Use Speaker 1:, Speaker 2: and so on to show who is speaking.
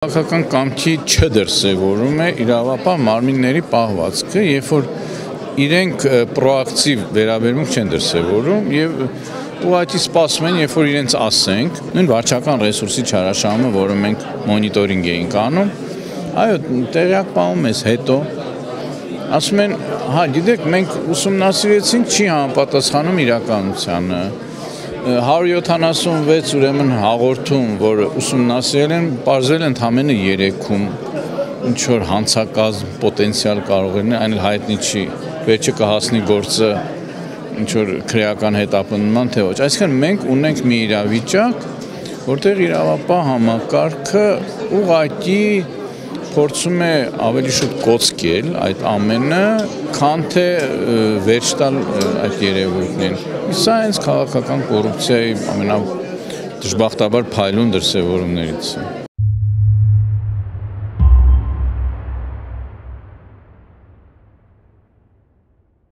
Speaker 1: Քաղաքական կամքի չդրսևորում է իրավապահ մարմինների պահվածքը, երբ որ իրենք պրոակտիվ վերաբերմունք չեն դրսևորում եւ ուղղակի սպասում են, երբ որ իրենց ասենք, նույն վարչական ռեսուրսի չարաշահումը, որը մենք մոնիտորինգ էինք անում, այո, տեղյակ պահում ես հետո ասում են, հա, գիտեք, մենք ուսումնասիրեցինք, չի համապատասխանում իրականությանը 176 ուրեմն հաղորդում, որ ուսումնասիրել են, բարձել են համենը 3-ում ինչ որ հանցակազմ պոտենցիալ կարող է այն հայտնի չի վերջը կհասնի գործը ինչ որ քրեական հետապնդման թե ոչ այսինքն մենք ունենք մի իրավիճակ որտեղ իրավապահ համակարգը ուղակի փորձում է ավելի շուտ կոծկել այդ ամենը, քան թե վերջ տալ այդ երևույթներին։ Սա հենց քաղաքական կոռուպցիայի ամենադժբախտաբար փայլուն դրսևորումներից է։